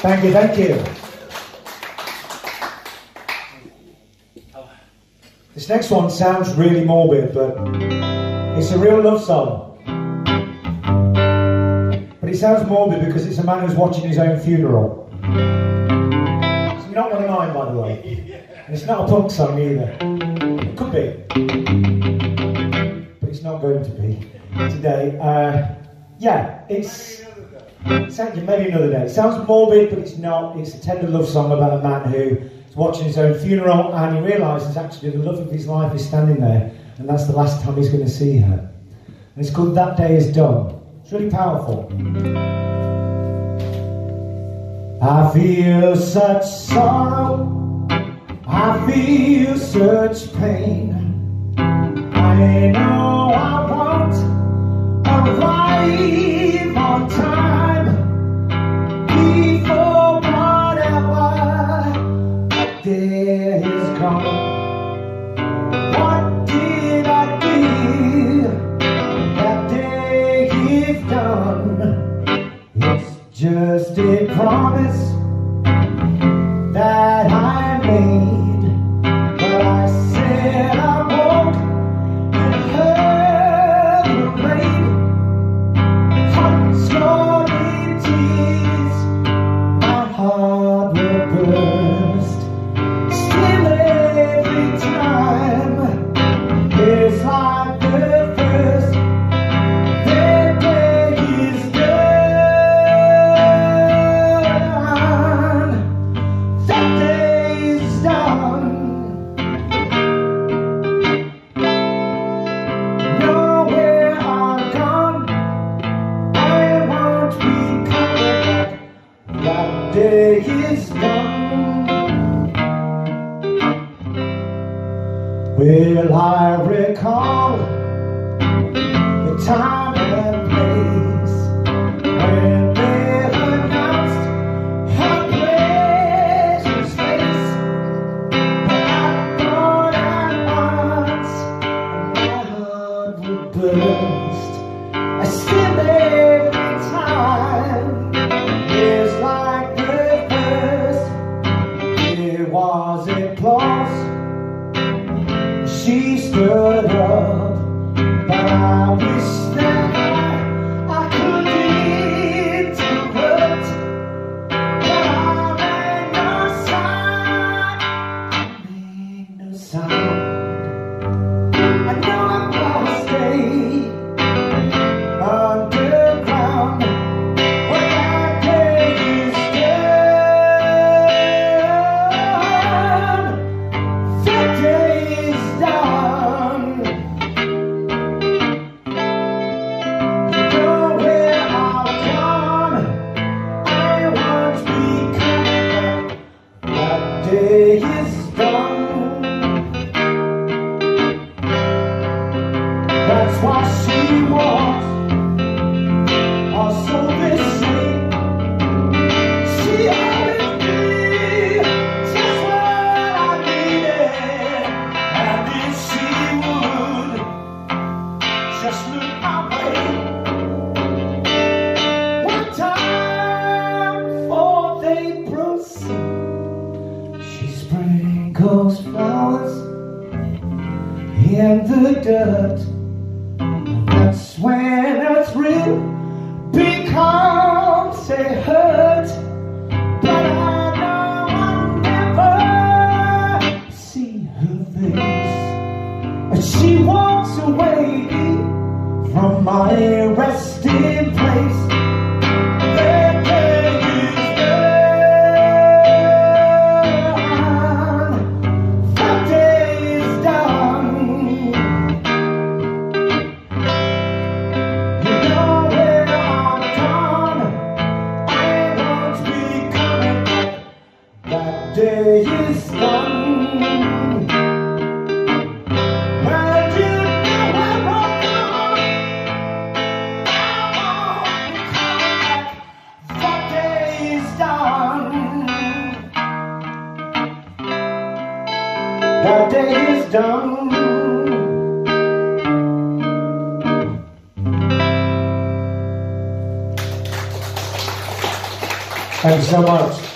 Thank you, thank you. This next one sounds really morbid, but it's a real love song. But it sounds morbid because it's a man who's watching his own funeral. It's not one of mine, by the way. And it's not a punk song either. It could be. But it's not going to be today. Uh, yeah, it's. Sounds, maybe another day. It sounds morbid, but it's not. It's a tender love song about a man who is watching his own funeral and he realises actually the love of his life is standing there and that's the last time he's going to see her. And it's called That Day Is Done. It's really powerful. I feel such sorrow, I feel such pain. I know promise Will I recall the time and place when they announced her precious face? But I thought at once my heart would burst. I still every time is like the first. It was applause. She stood up, I That's why she walks. Also this way. She always knew just what I needed. And if she would just look my way. One time before they proceed, she sprinkles flowers in the dirt. When a thrill becomes a hurt. Day is done. Gone. I won't back. Day is done. That day is done. Thank you so much.